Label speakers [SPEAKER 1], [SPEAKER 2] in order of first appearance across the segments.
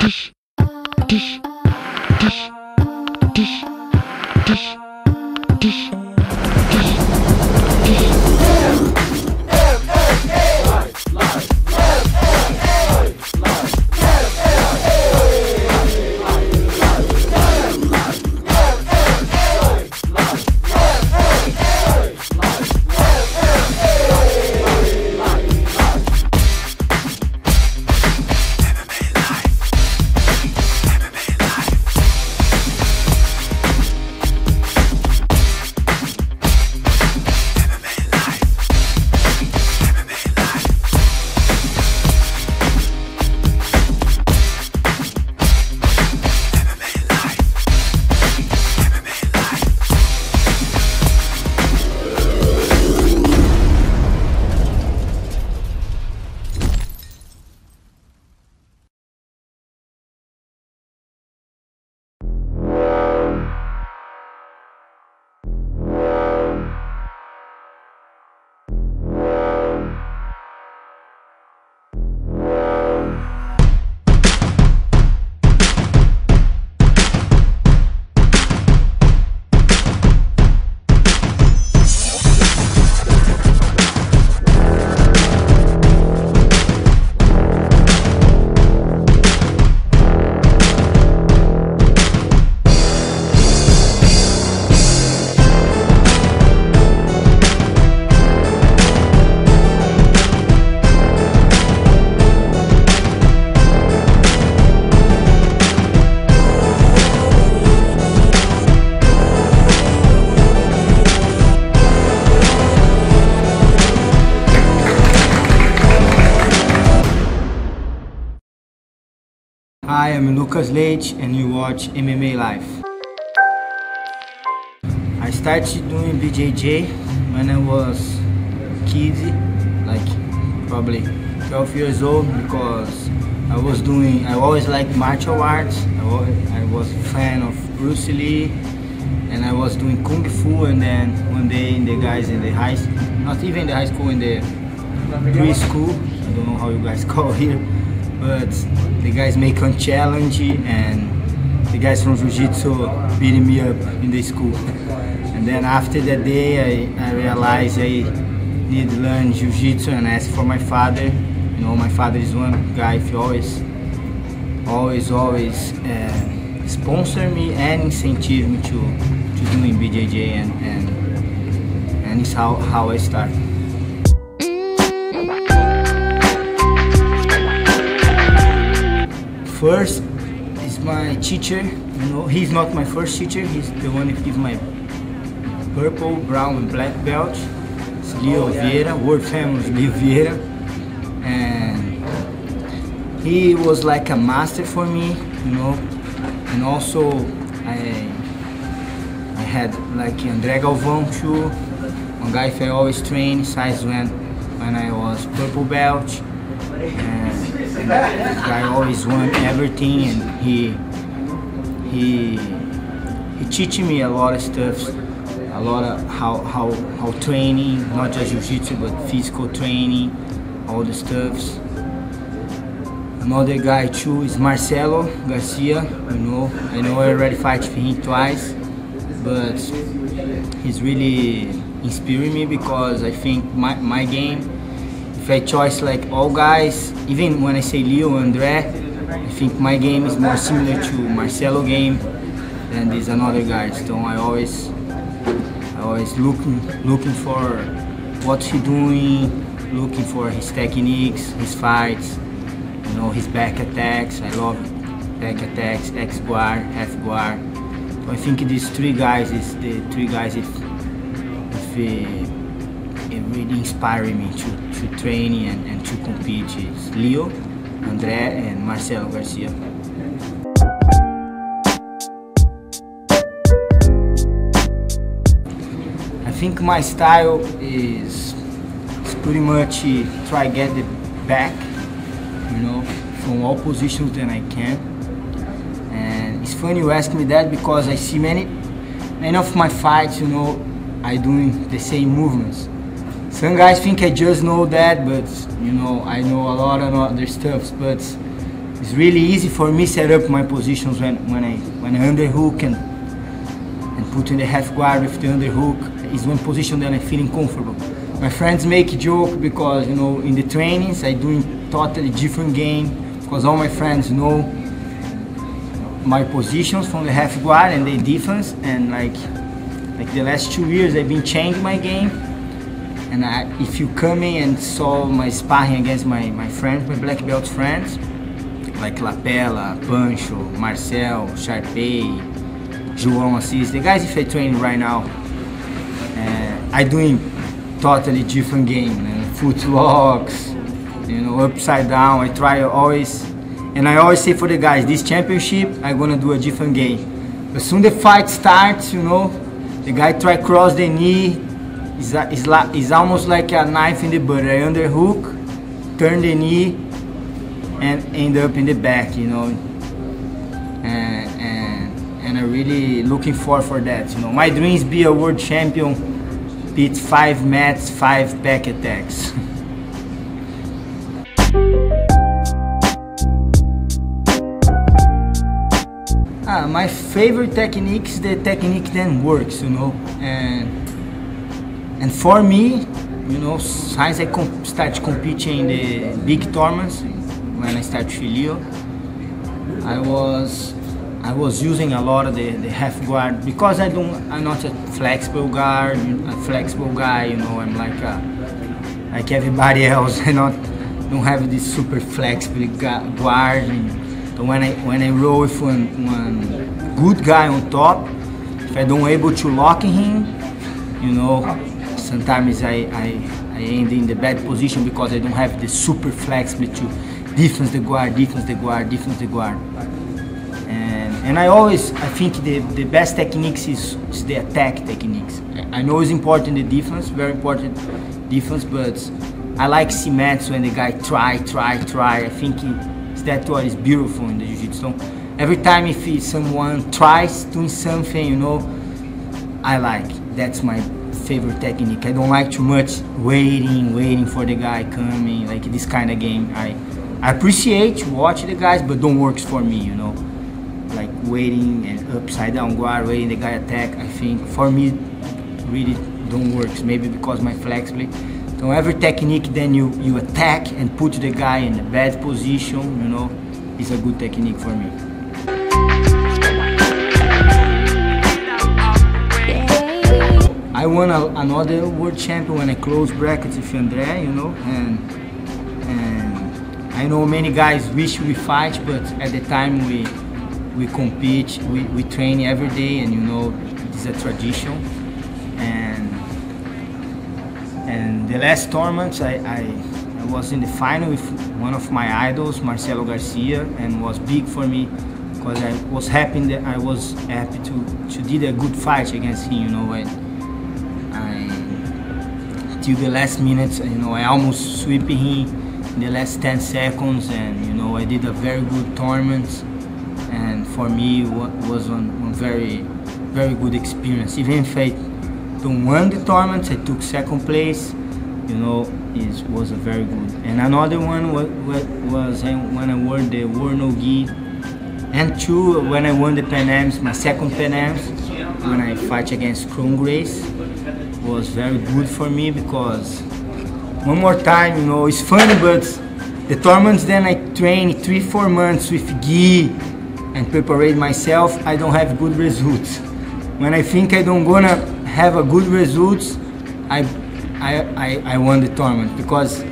[SPEAKER 1] dish, dish, dish, dish, dish, dish. Hi, I'm Lucas Leite and you watch MMA Life. I started doing BJJ when I was kid, like probably 12 years old because I was doing, I always liked martial arts. I was, I was a fan of Bruce Lee and I was doing Kung Fu and then one day the guys in the high, not even the high school, in the preschool, I don't know how you guys call here, but the guys make a challenge and the guys from Jiu-Jitsu beating me up in the school. And then after that day, I, I realized I need to learn Jiu-Jitsu and ask for my father. You know, my father is one guy who always, always, always uh, sponsor me and incentive me to, to doing BJJ and, and, and it's how, how I started. First is my teacher. You know, he's not my first teacher. He's the one who gives my purple, brown, and black belt. It's Leo oh, Vieira, world famous Leo Vieira, and he was like a master for me. You know, and also I I had like André Galvão too, one guy I always trained since when when I was purple belt. And guy always won everything and he he he teaching me a lot of stuff a lot of how how how training not just jiu-jitsu but physical training all the stuffs. Another guy too is Marcelo Garcia you know I know I already fight for him twice but he's really inspiring me because I think my, my game I choose like all guys, even when I say Leo André, I think my game is more similar to Marcelo game than these another guys. So I always, I always looking looking for what's he doing, looking for his techniques, his fights, you know, his back attacks. I love back attacks, X guard, F guard. So I think these three guys is the three guys if if. Uh, it really inspired me to, to train and, and to compete is Leo, André and Marcelo Garcia. I think my style is, is pretty much try get the back, you know, from all positions that I can. And it's funny you ask me that because I see many, many of my fights, you know, I doing the same movements. Some guys think I just know that, but you know, I know a lot of other stuff. But it's really easy for me to set up my positions when, when I when I underhook and and put in the half guard with the underhook is one position that I'm feeling comfortable. My friends make joke because you know in the trainings I doing totally different game because all my friends know my positions from the half guard and the defense and like like the last two years I've been changing my game and I, if you come in and saw my sparring against my, my friends, my black belt friends like Lapella, Pancho, Marcel, Sharpay, João Assis, the guys if I train right now uh, I doing totally different game and foot you know upside down I try always and I always say for the guys, this championship, I'm gonna do a different game. As soon the fight starts, you know, the guy try cross the knee, it's, a, it's, it's almost like a knife in the butter. I underhook, turn the knee, and end up in the back, you know. And, and, and I'm really looking forward for that, you know. My dream is be a world champion, beat five mats, five back attacks. Ah, my favorite technique is the technique that works, you know, and and for me, you know, since I com start competing in the big tournaments when I start Filio, I was I was using a lot of the, the half guard because I don't I'm not a flexible guard, a flexible guy, you know, I'm like a, like everybody else. I not don't have this super flexible guard. So when I when I roll with one, one good guy on top, if I don't able to lock him, you know, sometimes I, I, I end in the bad position because I don't have the super flexibility to defense the guard, defense the guard, defense the guard. And, and I always, I think the, the best techniques is, is the attack techniques. I know it's important the defense, very important defense, but I like cements when the guy try, try, try. I think that what is beautiful in the jiu-jitsu. So every time if someone tries doing something, you know, I like. That's my favorite technique. I don't like too much waiting, waiting for the guy coming, like this kind of game. I I appreciate watch the guys, but don't works for me, you know. Like waiting and upside down guard, waiting the guy attack. I think for me, really don't works. Maybe because my flexibility so every technique then you, you attack and put the guy in a bad position, you know, is a good technique for me. I won a, another world champion when I closed brackets with Andre, you know, and and I know many guys wish we fight, but at the time we we compete, we, we train every day, and you know, it's a tradition. And and the last tournament, I, I, I, was in the final with one of my idols, Marcelo Garcia, and was big for me because I was happy that I was happy to to did a good fight against him. You know, and till the last minutes, you know, I almost swept him in the last 10 seconds, and you know, I did a very good tournament, and for me, it was one very very good experience. Even if I don't won the tournament. I took second place. You know, it was a very good. And another one was, when I won the World No Gi. And two, when I won the Pan Ams, my second Pan Ams, when I fight against Kron Gracie, was very good for me because one more time, you know, it's funny, but the tournaments then I train three, four months with gi and prepare myself, I don't have good results. When I think I don't gonna have a good results, I, I, I, I won the tournament because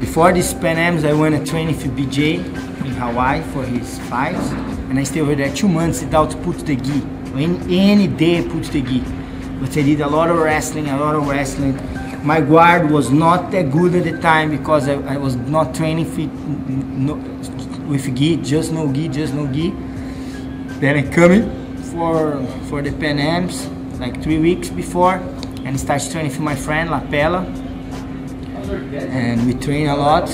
[SPEAKER 1] before this Pan Ams, I won a training for BJ in Hawaii for his fights, and I stayed over there two months without put the gi. Any, any day I put the gi. But I did a lot of wrestling, a lot of wrestling. My guard was not that good at the time because I, I was not training fit, no, with gi, just no gi, just no gi. Then I come for for the Pan Ams like three weeks before and started training with my friend Lapela, and we train a lot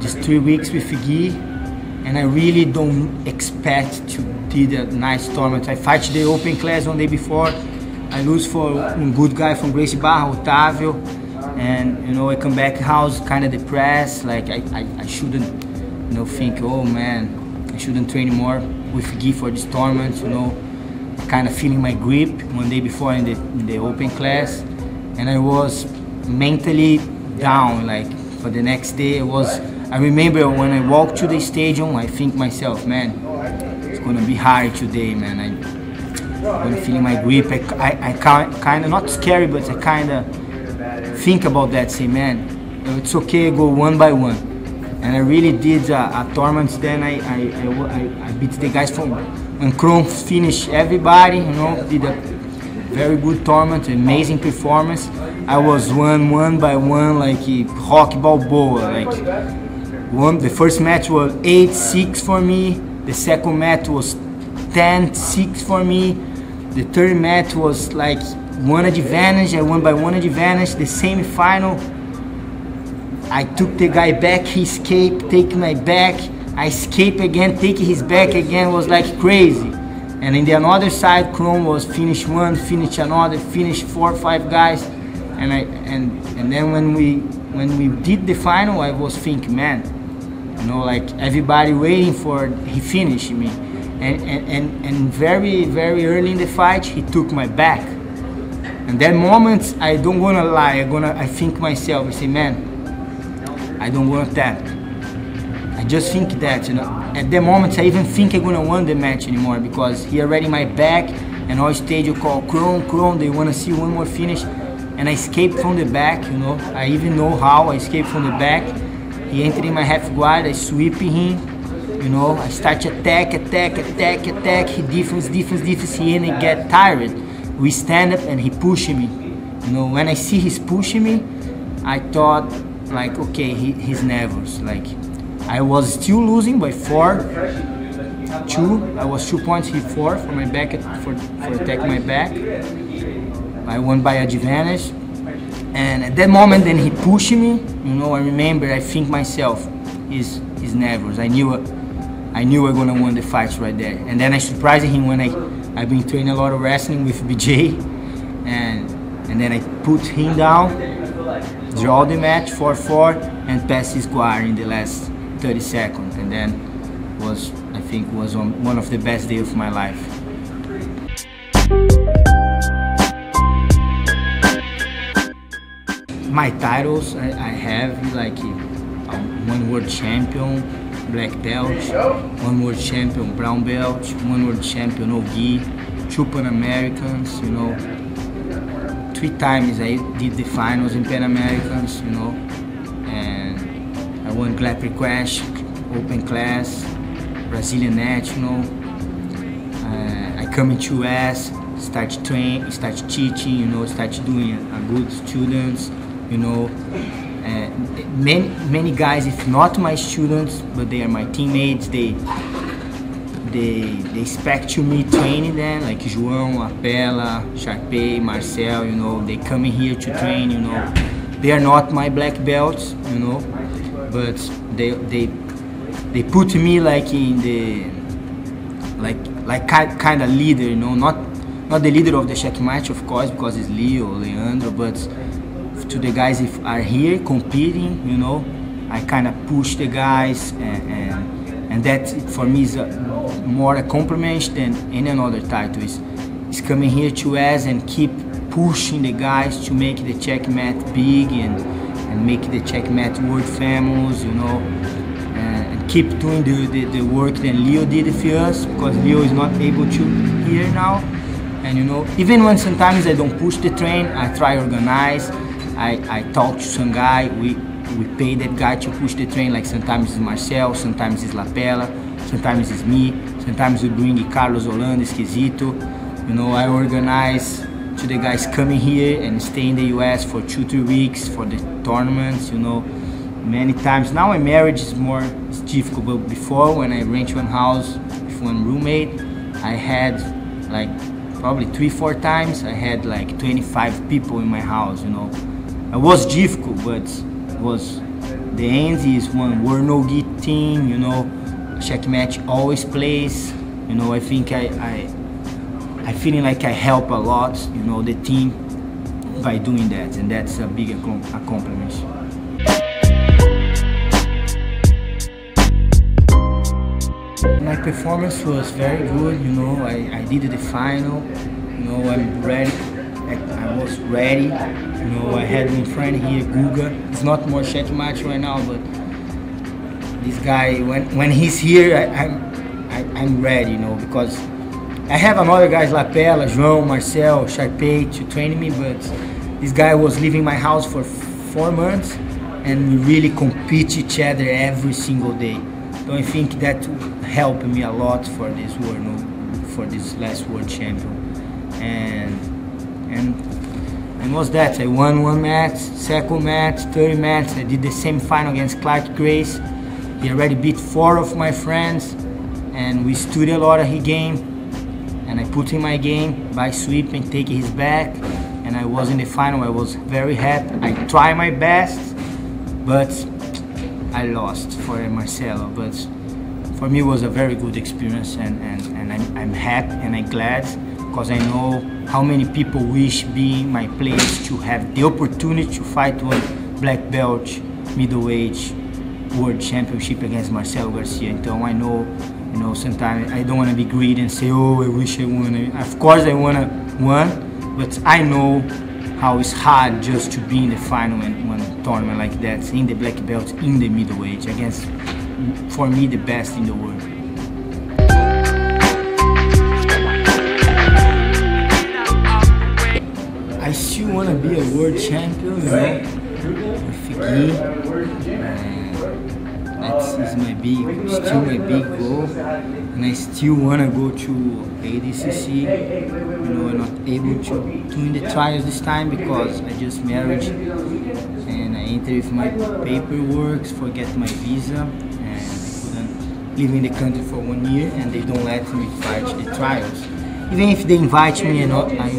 [SPEAKER 1] just three weeks with Gi and I really don't expect to do a nice tournament. I fight the open class one day before I lose for a good guy from Gracie Barra, Otavio and you know I come back house kind of depressed like I, I, I shouldn't you know, think, oh man, I shouldn't train more with gi for this tournament, you know, kind of feeling my grip one day before in the, in the open class, and I was mentally down, like for the next day, it was, I remember when I walked to the stadium, I think myself, man, it's gonna be hard today, man. I, I'm feeling my grip. I, I, I kind of, not scary, but I kind of think about that, say, man, it's okay, go one by one. And I really did a, a tournament then. I, I, I, I, beat the guys from when Kron finished everybody, you know, did a very good tournament, amazing performance. I was one one by one like eh, Rocky Balboa. Like one, the first match was 8-6 for me. The second match was 10-6 for me. The third match was like one advantage. I won by one advantage. The semi-final, I took the guy back. He escaped, take my back. I escape again, take his back again. was like crazy. And in the another side, Kron was finish one, finish another, finish four, five guys and I and and then when we when we did the final, I was thinking, man, you know, like everybody waiting for he finish me, and and and, very very early in the fight, he took my back. And that moment, I don't wanna lie. I gonna I think myself. I say, man, I don't want that. I just think that, you know, at the moment I even think I'm gonna win the match anymore because he already my back and all stage you call Kron, Kron, they wanna see one more finish and I escaped from the back, you know. I even know how I escaped from the back. He entered in my half guard, I sweeping him, you know. I start to attack, attack, attack, attack. He defense, defense, defense. He he get tired. We stand up and he pushing me. You know, when I see he's pushing me, I thought like, okay, he, he's nervous. Like, I was still losing by four, two. I was two points, he four for my back, for, for attack my back. I won by advantage. And at that moment, then he pushed me. You know, I remember. I think myself, he's he's nervous. I knew, I knew I gonna win the fights right there. And then I surprised him when I I've been training a lot of wrestling with BJ, and and then I put him down, draw the match 4-4, and pass his guard in the last 30 seconds. And then was I think was one of the best days of my life. my titles I, I have like one world champion black belt, one world champion brown belt, one world champion Ogi, two Pan Americans, you know. Three times I did the finals in Pan Americans, you know, and I won Grapplers Quest, Open Class, Brazilian National. Uh, I come into US, start train, start teaching, you know, start doing a, good students you know many many guys if not my students but they are my teammates they they they expect to me training them like João, Apela, Sharpay, Marcel you know they come in here to train you know. They are not my black belts you know but they they they put me like in the like like kind of leader you know. Not not the leader of the Checkmat of course because it's Leo, Leandro but to the guys if are here competing, you know, I kind of push the guys and, and, and that for me is a, more a compliment than any other title. Is, coming here to us and keep pushing the guys to make the checkmat big and, and make the checkmat world famous, you know, and keep doing the, the, the work that Leo did for us because Leo is not able to here now. And you know, even when sometimes I don't push the train, I try organize. I, I talk to some guy, we, we pay that guy to push the train, like sometimes it's Marcel, sometimes it's Lapela, sometimes it's me, sometimes we bring Carlos Holanda, Esquisito. You know, I organize to the guys coming here and stay in the US for two, three weeks for the tournaments, you know. Many times, now my marriage is more it's difficult, but before when I rent one house with one roommate, I had like probably three, four times, I had like 25 people in my house, you know. It was difficult, but was the end is one World No Gi team, you know, Checkmat always plays. You know, I think I, I I feeling like I help a lot, you know, the team by doing that, and that's a big accomplishment. My performance was very good. You know, I, I did the final. You know, I'm ready. Was ready. You know, I had one friend here, Guga. It's not more match right now, but this guy, when when he's here, I, I'm I, am i am ready. You know, because I have another guys, Lapella, João, Marcel, Sharpay to train me, but this guy was leaving my house for four months, and we really compete each other every single day. So I think that helped me a lot for this world, you know, for this last world champion, and and and was that I won one match, second match, third match. I did the same final against Clark Gracie. He already beat four of my friends, and we studied a lot of his game. And I put in my game by sweeping, taking his back, and I was in the final. I was very happy. I tried my best, but I lost for Marcelo, but for me it was a very good experience and, and, and I'm, I'm happy and I'm glad because I know how many people wish being my place to have the opportunity to fight one black belt middleweight world championship against Marcelo Garcia. Então I know, you know, sometimes I don't want to be greedy and say, oh, I wish I won. Of course I want to win, but I know how it's hard just to be in the final in one tournament like that, in the black belt, in the middleweight, against, for me, the best in the world. Want to be a world champion, you know, with That is my big, still my big goal, and I still wanna go to ADCC. You know, I'm not able to do the trials this time because I just married, and I entered with my paperwork, forget my visa, and I couldn't live in the country for one year, and they don't let me fight the trials. Even if they invite me, and not I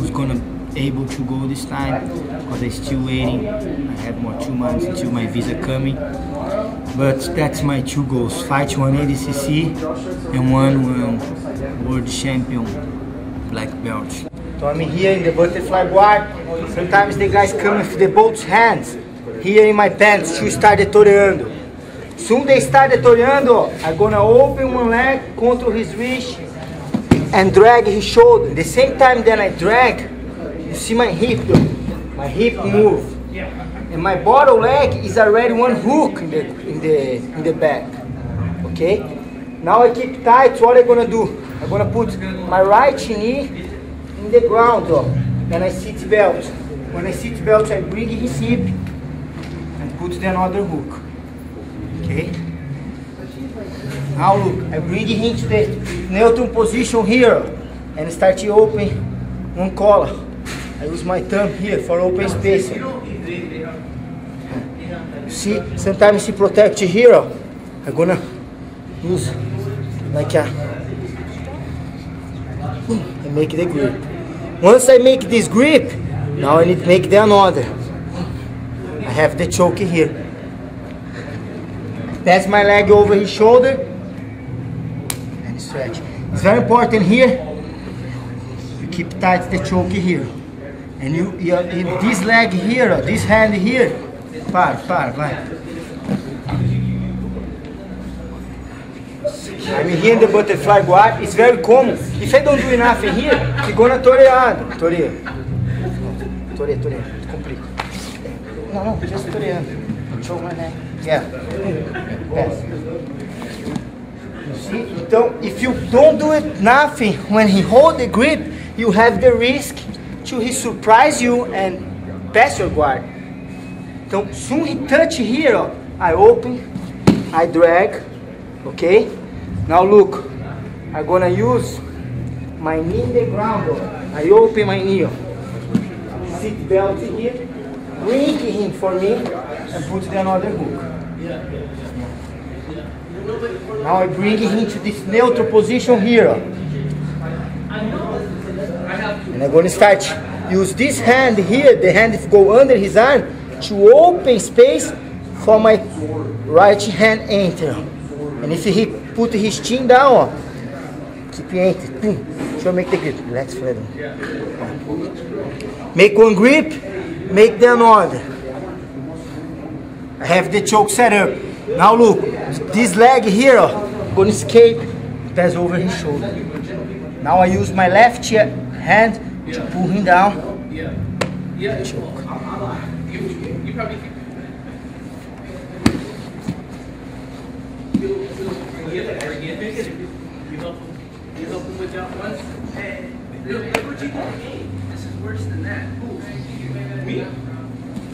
[SPEAKER 1] was gonna able to go this time because I'm still waiting. I have more two months until my visa coming. But that's my two goals, fight one ADCC and one, one world champion black belt. So I'm here in the butterfly guard. Sometimes the guys come with the both hands here in my pants to start toreando. Soon they start toreando, I'm gonna open one leg, control his wrist and drag his shoulder. The same time that I drag, you see my hip, my hip move. And my bottom leg is already one hook in the, in the, in the back. Okay? Now I keep tight, what I'm gonna do? I'm gonna put my right knee in the ground, oh, and I sit belt. When I sit belt, I bring his hip and put the another hook. Okay? Now look, I bring him to the neutral position here and start to open one collar. I use my thumb here for open space. See, sometimes he protect here. I'm gonna use like a and make the grip. Once I make this grip, now I need to make the another. I have the choke here. Pass my leg over his shoulder and stretch. It's very important here. You keep tight the choke here. And you, you this leg here, this hand here, par, par, vai. I'm here in the butterfly guard. It's very common. If I don't do enough here, you're gonna toreando. Toreia. Toreia, toreia. Complica. Não, não, just toreando. Show my neck. Yeah. Yes. See? Então, if you don't do it nothing, when he hold the grip, you have the risk to he surprise you and pass your guard. Então, soon he touch here, ó, I open, I drag, okay? Now look, I'm gonna use my knee in the ground, ó. I open my knee, ó. Seat belt here, bring him for me, and put the another hook. Now I bring him to this neutral position here, ó. And I'm going to start use this hand here, the hand go under his arm, to open space for my right hand enter. And if he put his chin down, oh, keep enter. Boom. Deixa eu make the grip. Relax, Fred. Make one grip, make the another. I have the choke set up. Now look, this leg here, oh, gonna escape, pass over his shoulder. Now I use my left che- hand to pull him down.
[SPEAKER 2] Yeah. Yeah, oh, it's cool. You, you probably can. You, you, you get it, or you. You help him, you help him with that one. Hey, look, look what you did. This is worse than that. Who? Me?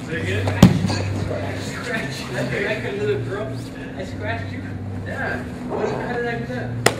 [SPEAKER 2] Say again? I scratched you. Like a little girl. I scratched you. Yeah. What, how did I do that?